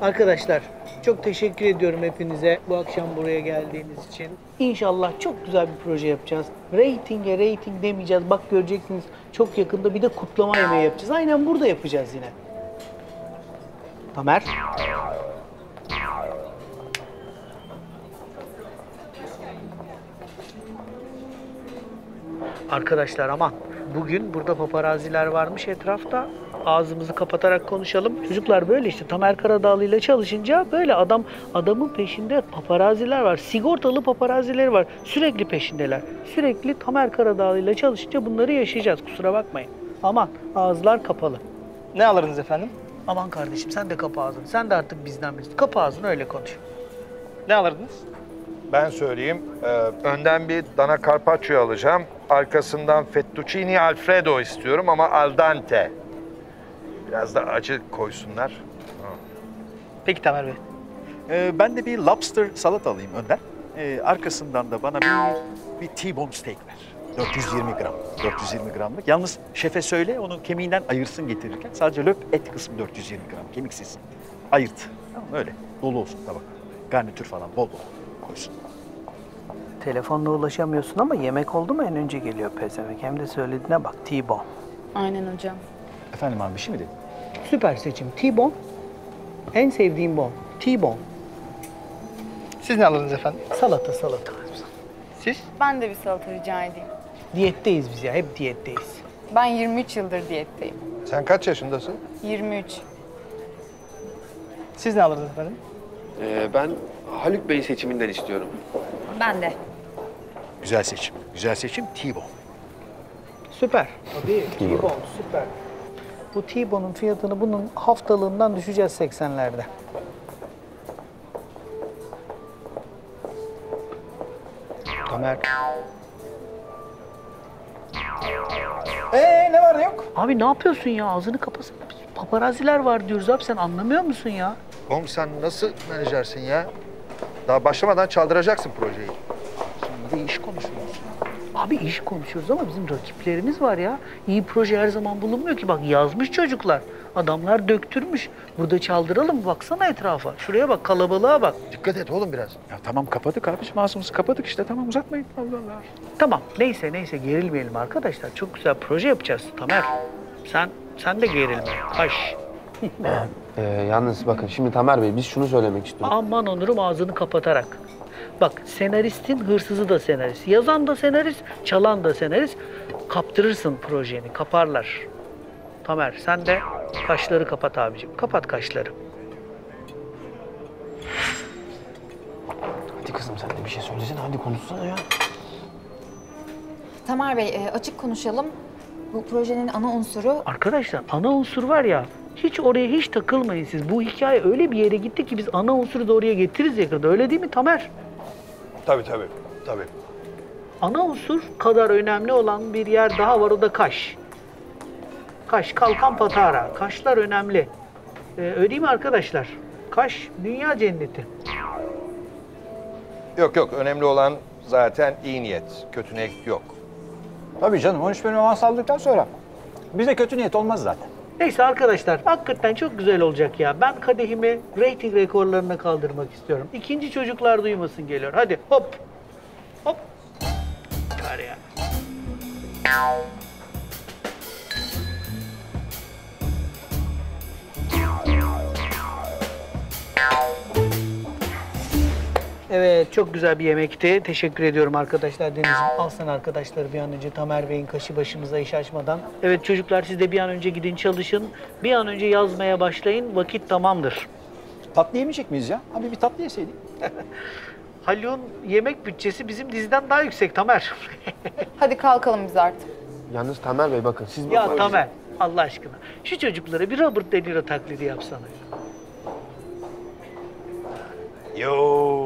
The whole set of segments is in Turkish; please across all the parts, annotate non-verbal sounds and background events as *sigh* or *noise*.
Arkadaşlar çok teşekkür ediyorum hepinize bu akşam buraya geldiğiniz için. İnşallah çok güzel bir proje yapacağız. Rating'e rating demeyeceğiz. Bak göreceksiniz çok yakında bir de kutlama yemeği yapacağız. Aynen burada yapacağız yine. Tamer. Arkadaşlar aman bugün burada paparaziler varmış etrafta. Ağzımızı kapatarak konuşalım. Çocuklar böyle işte Tamer Karadağlı ile çalışınca böyle adam adamın peşinde paparaziler var. Sigortalı paparazileri var. Sürekli peşindeler. Sürekli Tamer Karadağlı ile çalışınca bunları yaşayacağız. Kusura bakmayın. Aman ağızlar kapalı. Ne alırdınız efendim? Aman kardeşim sen de kapa ağzını. Sen de artık bizden birisin. Kapa ağzını öyle konuş. Ne alırdınız? Ben söyleyeyim. Ee, önden bir dana carpaccio alacağım. Arkasından fettuccine alfredo istiyorum ama al dente. Biraz da acı koysunlar. Peki Tamer Bey. Ee, ben de bir lobster salat alayım önden. Ee, arkasından da bana bir, bir T-bone steak ver. 420 gram. 420 gramlık. Yalnız şefe söyle onun kemiğinden ayırsın getirirken. Sadece löp et kısmı 420 gram. Kemiksiz. Ayırt. Tamam öyle. Dolu olsun tabak. Garnitür falan bol bol koysun. Telefonla ulaşamıyorsun ama yemek oldu mu en önce geliyor pezevenk. Hem de söylediğine bak T-bone. Aynen hocam. Efendim abi bir şey mi dedin? Süper seçim. T-bone. En sevdiğim bon. T-bone. Siz ne alırdınız efendim? Salata salata. Siz? Ben de bir salata rica edeyim. Diyetteyiz biz ya. Hep diyetteyiz. Ben 23 yıldır diyetteyim. Sen kaç yaşındasın? 23. Siz ne alırdınız efendim? Ee, ben Haluk Bey seçiminden istiyorum. Ben de. Güzel seçim. Güzel seçim T-bone. Süper. Tabii. T-bone süper. Bu T-bone'un fiyatını bunun haftalığından düşeceğiz 80'lerde. Tamer. Ee ne var ne yok? Abi ne yapıyorsun ya? Ağzını kapasana. Biz Paparaziler var diyoruz abi. Sen anlamıyor musun ya? Oğlum sen nasıl menajersin ya? Daha başlamadan çaldıracaksın projeyi. De iş konuşuyoruz. Abi iş konuşuyoruz ama bizim rakiplerimiz var ya. İyi proje her zaman bulunmuyor ki. Bak yazmış çocuklar. Adamlar döktürmüş. Burada çaldıralım. Baksana etrafa. Şuraya bak kalabalığa bak. Dikkat et oğlum biraz. Ya tamam kapadık abiciğim ağzımızı kapadık işte tamam uzatmayın. Allah Allah. Tamam neyse neyse gerilmeyelim arkadaşlar. Çok güzel proje yapacağız Tamer. Sen sen de gerilme. Kaş. Ee, yalnız bakın şimdi Tamer Bey biz şunu söylemek istiyoruz. Aman onurum ağzını kapatarak. Bak senaristin hırsızı da senarist. Yazan da senarist, çalan da senarist. Kaptırırsın projeni, kaparlar. Tamer sen de kaşları kapat abicim. Kapat kaşları. Hadi kızım sen de bir şey söylesene hadi konuşsana ya. Tamer Bey, e, açık konuşalım. Bu projenin ana unsuru Arkadaşlar ana unsur var ya hiç oraya hiç takılmayın siz. Bu hikaye öyle bir yere gitti ki biz ana unsuru da oraya getiririz yakında. Öyle değil mi Tamer? Tabii tabii. Tabii. Ana unsur kadar önemli olan bir yer daha var o da kaş. Kaş, kalkan patara. Kaşlar önemli. Ee, öyle değil mi arkadaşlar? Kaş dünya cenneti. Yok yok önemli olan zaten iyi niyet. Kötü niyet yok. Tabii canım 13 bölüm avans aldıktan sonra. Bize kötü niyet olmaz zaten. Neyse arkadaşlar hakikaten çok güzel olacak ya. Ben kadehimi rating rekorlarına kaldırmak istiyorum. İkinci çocuklar duymasın geliyor. Hadi hop. Hop. Var ya. Evet çok güzel bir yemekti. Teşekkür ediyorum arkadaşlar. Deniz'im al sen arkadaşları bir an önce Tamer Bey'in kaşı başımıza iş açmadan. Evet çocuklar siz de bir an önce gidin çalışın. Bir an önce yazmaya başlayın. Vakit tamamdır. Tatlı yemeyecek miyiz ya? Abi bir tatlı yeseydik. *laughs* Haluk'un yemek bütçesi bizim diziden daha yüksek Tamer. *laughs* Hadi kalkalım biz artık. Yalnız Tamer Bey bakın siz... ya Tamer Allah aşkına şu çocuklara bir Robert De Niro taklidi yapsana. Yo,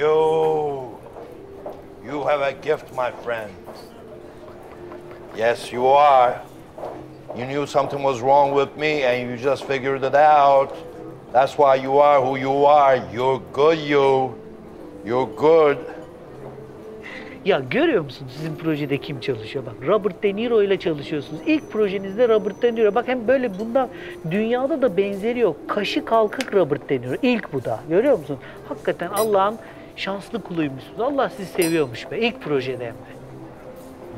yo, you have a gift, my friend. Yes, you are. You knew something was wrong with me and you just figured it out. That's why you are who you are. You're good, you. You're good. Ya görüyor musunuz sizin projede kim çalışıyor? Bak Robert De Niro ile çalışıyorsunuz. İlk projenizde Robert De Niro. Bak hem böyle bundan dünyada da benzeri yok. Kaşı kalkık Robert De Niro. İlk bu da. Görüyor musun? Hakikaten Allah'ın şanslı kuluymuşsunuz. Allah sizi seviyormuş be. İlk projede hem de.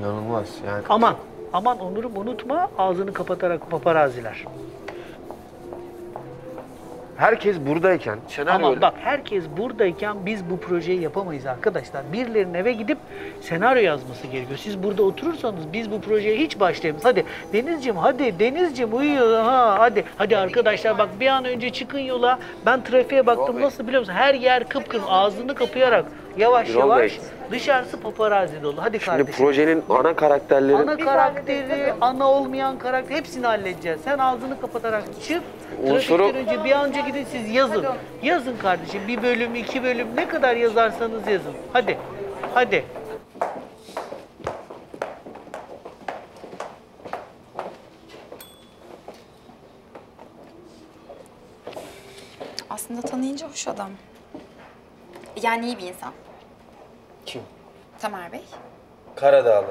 İnanılmaz yani. Aman, aman Onur'um unutma ağzını kapatarak paparaziler. Herkes buradayken senaryo Ama bak herkes buradayken biz bu projeyi yapamayız arkadaşlar. Birilerinin eve gidip senaryo yazması gerekiyor. Siz burada oturursanız biz bu projeye hiç başlayamayız. Hadi Denizciğim hadi Denizciğim uyuyor ha hadi. Hadi arkadaşlar bak bir an önce çıkın yola. Ben trafiğe baktım nasıl biliyor musun? Her yer kıpkırmızı ağzını kapayarak yavaş Birol yavaş Bey. dışarısı paparazzi dolu. Hadi Şimdi kardeşim. projenin ana karakterleri Ana karakteri, ana olmayan karakter hepsini halledeceğiz. Sen ağzını kapatarak çık. Unsuru- Trafikten önce bir an önce gidin siz yazın. Yazın kardeşim. Bir bölüm, iki bölüm ne kadar yazarsanız yazın. Hadi. Hadi. Aslında tanıyınca hoş adam. Yani iyi bir insan. kim? Tamer Bey. Karadağlı.